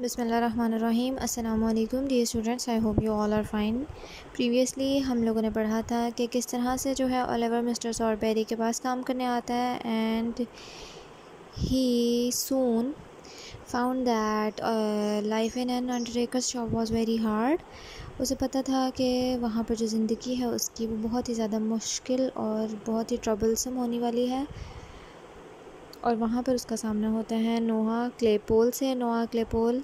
बिसमीम अल्लाम dear students I hope you all are fine previously हम लोगों ने पढ़ा था कि किस तरह से जो है ओलिवर मिस्टर सॉरबेरी के पास काम करने आता है and he soon found that life in an undertaker's shop was very hard उसे पता था कि वहाँ पर जो ज़िंदगी है उसकी वो बहुत ही ज़्यादा मुश्किल और बहुत ही ट्रबलसम होने वाली है। और वहाँ पर उसका सामना होता है नोहा क्लेपोल से। नोहा क्लेपोल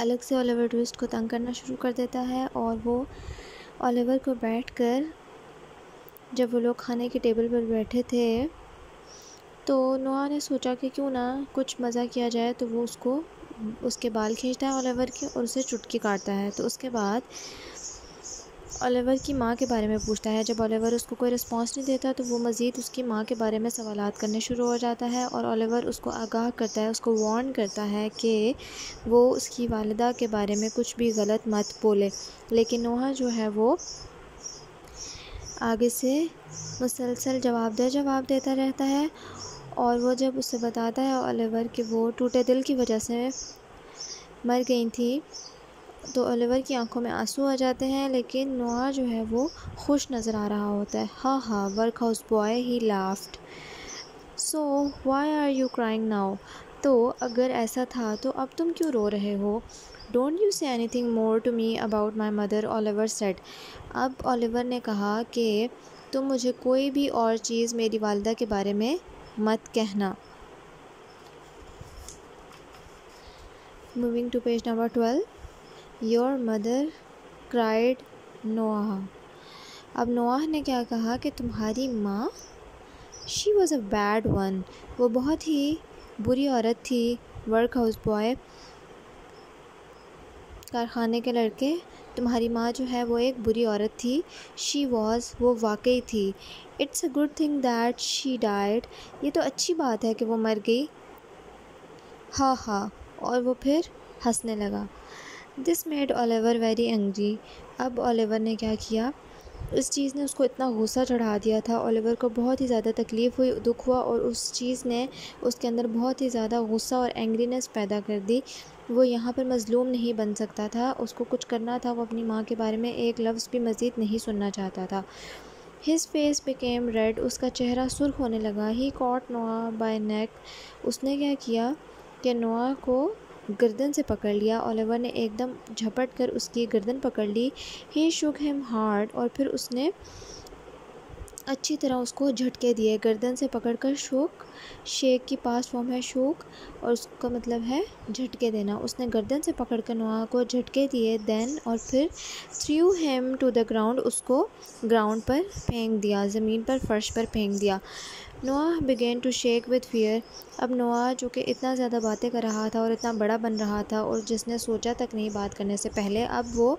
अलग से ओलिवर ट्विस्ट को तंग करना शुरू कर देता है और वो ओलिवर को बैठ कर जब वो लोग खाने के टेबल पर बैठे थे तो नोहा ने सोचा कि क्यों ना कुछ मज़ा किया जाए तो वो उसको, उसके बाल खींचता है ओलिवर के और उसे चुटकी काटता है। तो उसके बाद ओलिवर की माँ के बारे में पूछता है। जब ओलिवर उसको कोई रिस्पांस नहीं देता तो वो मज़ीद उसकी माँ के बारे में सवाल करने शुरू हो जाता है और ओलिवर उसको आगाह करता है, उसको वार्न करता है कि वो उसकी वालदा के बारे में कुछ भी गलत मत बोले। लेकिन नोहा जो है, वो आगे से मुसलसल जवाब दे जवाब देता रहता है और वो जब उससे बताता है ओलिवर कि वो टूटे दिल की वजह से मर गई थी तो ओलिवर की आँखों में आँसू आ जाते हैं, लेकिन नोआ जो है वो खुश नज़र आ रहा होता है। हाँ हाँ workhouse boy he laughed so why are you crying now तो अगर ऐसा था तो अब तुम क्यों रो रहे हो? Don't you say anything more to me about my mother Oliver said अब ओलिवर ने कहा कि तुम मुझे कोई भी और चीज़ मेरी वालदा के बारे में मत कहना। Moving to page number twelve your mother cried Noah अब नोआह ने क्या कहा कि तुम्हारी माँ she was a bad one वो बहुत ही बुरी औरत थी वर्क हाउस बॉय कारखाने के लड़के, तुम्हारी माँ जो है वो एक बुरी औरत थी. शी वॉज़ वो वाकई थी. It's a good thing that she died ये तो अच्छी बात है कि वो मर गई. हाँ हाँ. और वो फिर हंसने लगा. This made Oliver very angry अब ओलिवर ने क्या किया? इस चीज़ ने उसको इतना गुस्सा चढ़ा दिया था। ओलिवर को बहुत ही ज़्यादा तकलीफ़ हुई, दुख हुआ और उस चीज़ ने उसके अंदर बहुत ही ज़्यादा गुस्सा और एंग्रीनेस पैदा कर दी। वो यहाँ पर मज़लूम नहीं बन सकता था। उसको कुछ करना था, वो अपनी माँ के बारे में एक लफ्ज़ भी मज़ीद नहीं सुनना चाहता था। हिज फेस बिकेम रेड उसका चेहरा सुर्ख होने लगा। ही कॉट नोआ बाय नेक उसने क्या किया कि नोआ को गर्दन से पकड़ लिया। ओलिवर ने एकदम झपट कर उसकी गर्दन पकड़ ली। ही शुक हिम हार्ड और फिर उसने अच्छी तरह उसको झटके दिए। गर्दन से पकड़कर शोक शेक की पास फॉर्म है शोक और उसका मतलब है झटके देना। उसने गर्दन से पकड़कर नोआ को झटके दिए देन और फिर threw them to the ground उसको ग्राउंड पर फेंक दिया, ज़मीन पर, फर्श पर फेंक दिया। Noah began to shake with fear अब नोआ, जो कि इतना ज़्यादा बातें कर रहा था और इतना बड़ा बन रहा था और जिसने सोचा तक नहीं बात करने से पहले, अब वो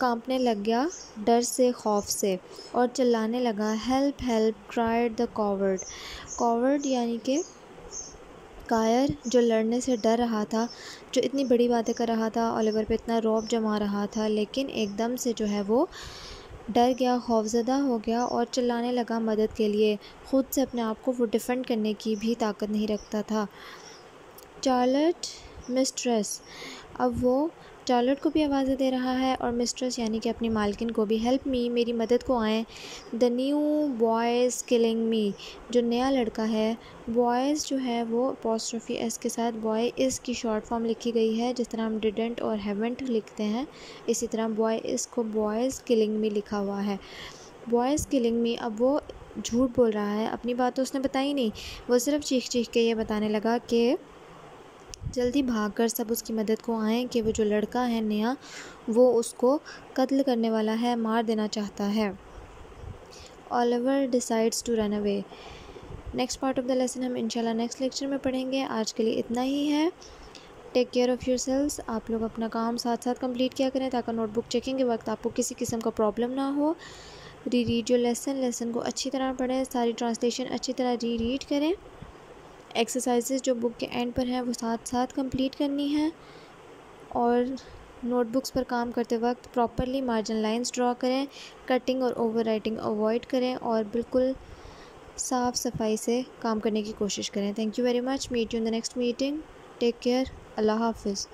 कांपने लग गया, डर से, खौफ से, और चिल्लाने लगा, help help cried the coward coward यानी कि कायर, जो लड़ने से डर रहा था, जो इतनी बड़ी बातें कर रहा था ओलिवर पे इतना रौब जमा रहा था, लेकिन एकदम से जो है वो डर गया, खौफजदा हो गया और चिल्लाने लगा मदद के लिए। ख़ुद से अपने आप को वो डिफेंड करने की भी ताकत नहीं रखता था। चार्लट मिस्ट्रेस, अब वो चार्लट को भी आवाज़ें दे रहा है और मिस्ट्रेस यानी कि अपनी मालकिन को भी, हेल्प मी, मेरी मदद को आएँ। The new boy's killing me, जो नया लड़का है, बॉयज़ जो है वो पोस्ट्रफी एस के साथ बॉय इस की शॉर्ट फॉर्म लिखी गई है, जिस तरह हम डिडेंट और हेवेंट लिखते हैं, इसी तरह बॉय इस को बॉयज़ किलिंग मी लिखा हुआ है। बॉयज़ किलिंग मी, अब वो झूठ बोल रहा है, अपनी बात तो उसने बताई नहीं, वो सिर्फ़ चीख चीख के ये बताने लगा कि जल्दी भागकर सब उसकी मदद को आए कि वो जो लड़का है नया वो उसको कत्ल करने वाला है, मार देना चाहता है। Oliver decides to run away. Next part of the lesson हम इंशाल्लाह नेक्स्ट लेक्चर में पढ़ेंगे। आज के लिए इतना ही है। Take care of yourselves आप लोग अपना काम साथ साथ कंप्लीट किया करें ताकि नोटबुक चेकिंग के वक्त आपको किसी किस्म का प्रॉब्लम ना हो। री रीड योर लेसन लेसन को अच्छी तरह पढ़ें। सारी ट्रांसलेशन अच्छी तरह री रीड करें। एक्सरसाइजेज जो बुक के एंड पर हैं, वो साथ साथ कंप्लीट करनी है और नोटबुक्स पर काम करते वक्त प्रॉपरली मार्जिन लाइंस ड्रॉ करें कटिंग और ओवर राइटिंग अवॉइड करें और बिल्कुल साफ़ सफ़ाई से काम करने की कोशिश करें। Thank you very much meet you in the next meeting take care अल्लाह हाफिज़.